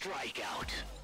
strikeout.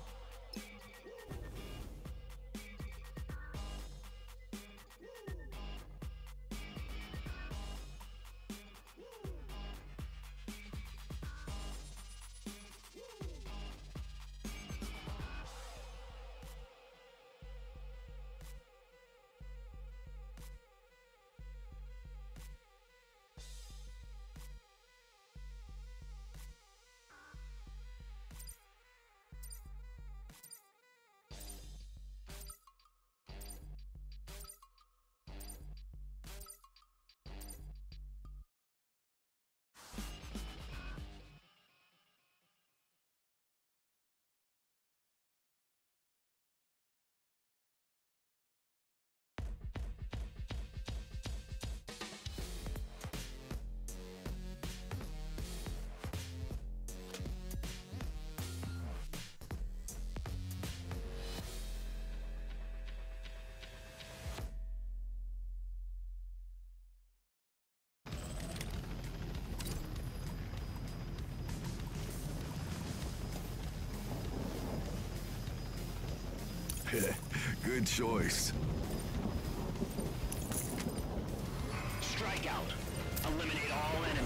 Good choice. Strike out. Eliminate all enemies.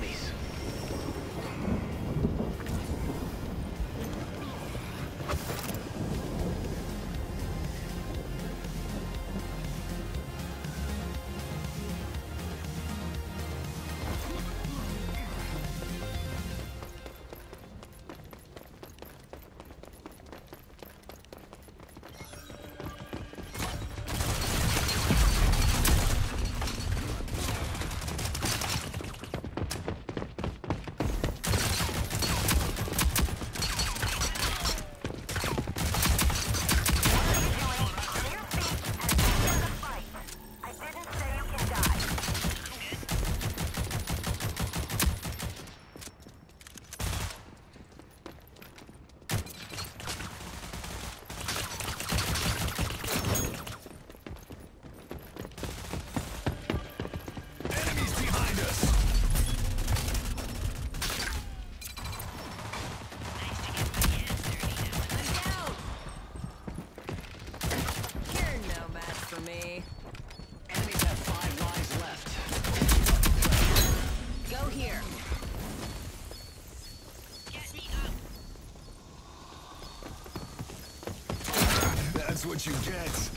what you get.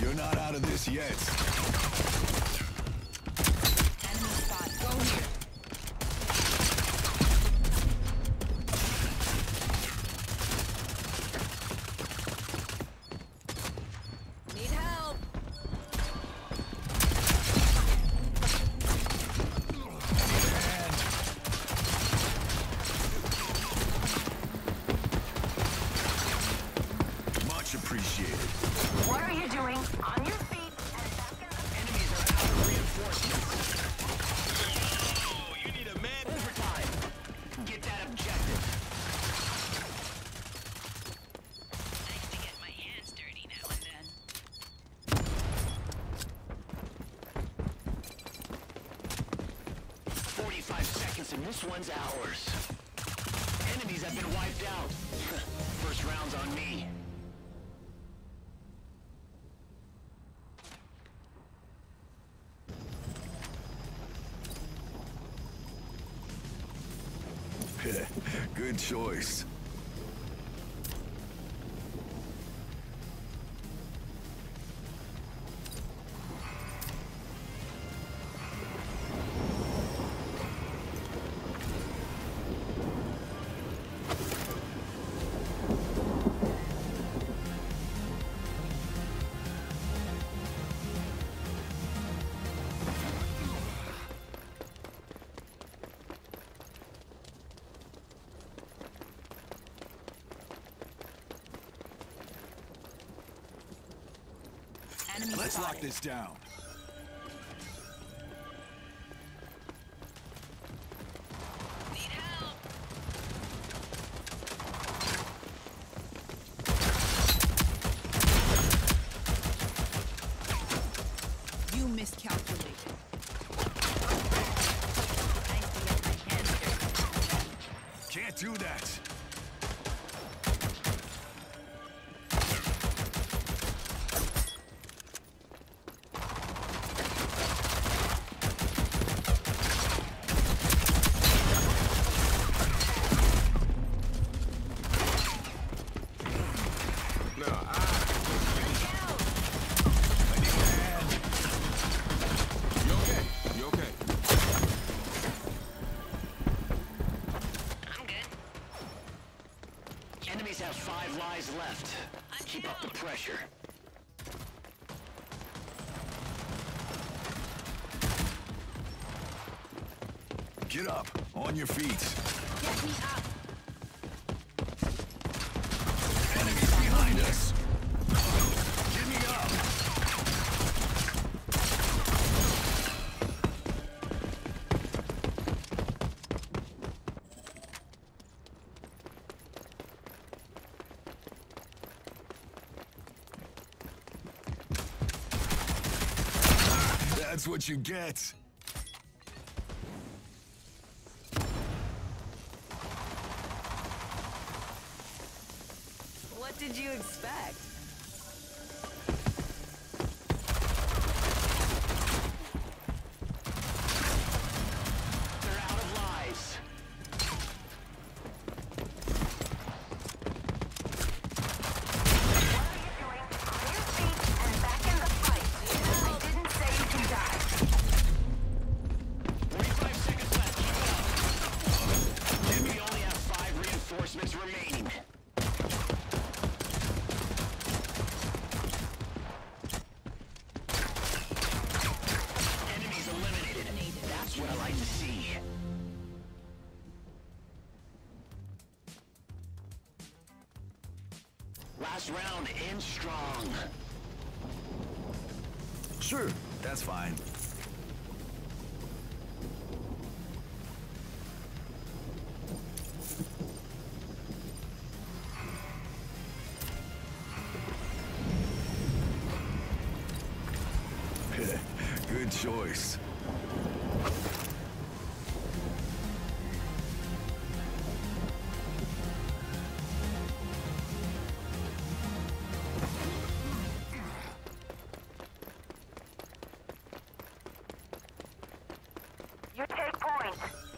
You're not out of this yet. This one's ours. Enemies have been wiped out. First round's on me. Good choice. Let's lock this down. have five lives left. I'm Keep down. up the pressure. Get up. On your feet. Get me up. what you get. What did you expect? First round in strong. Sure, that's fine. Good choice. You take point.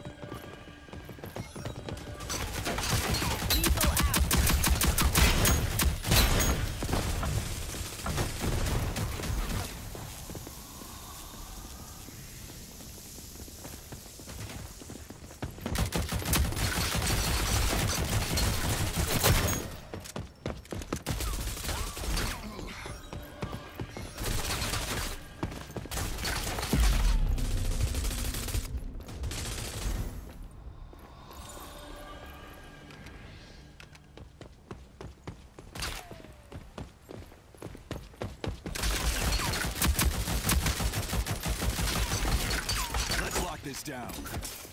this down.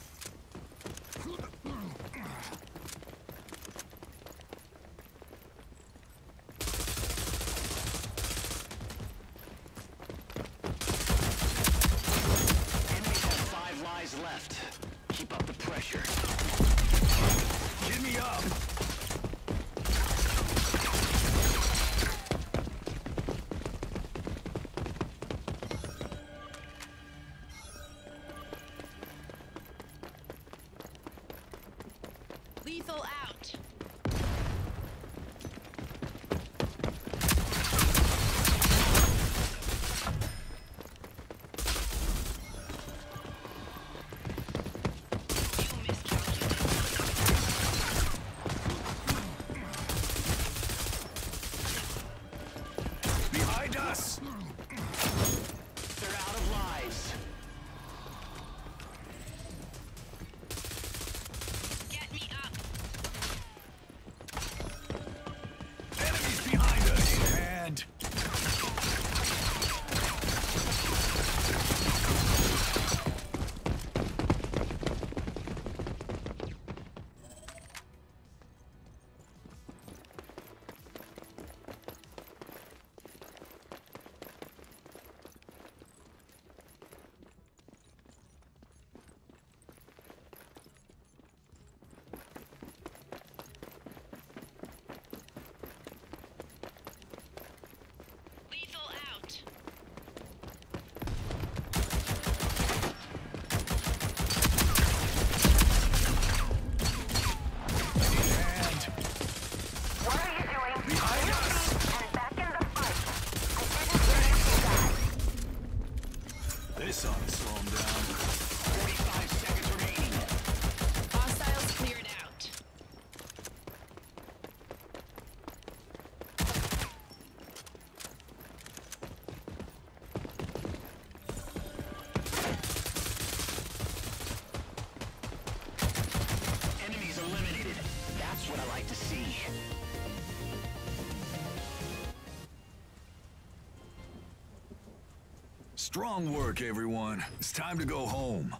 Strong work, everyone. It's time to go home.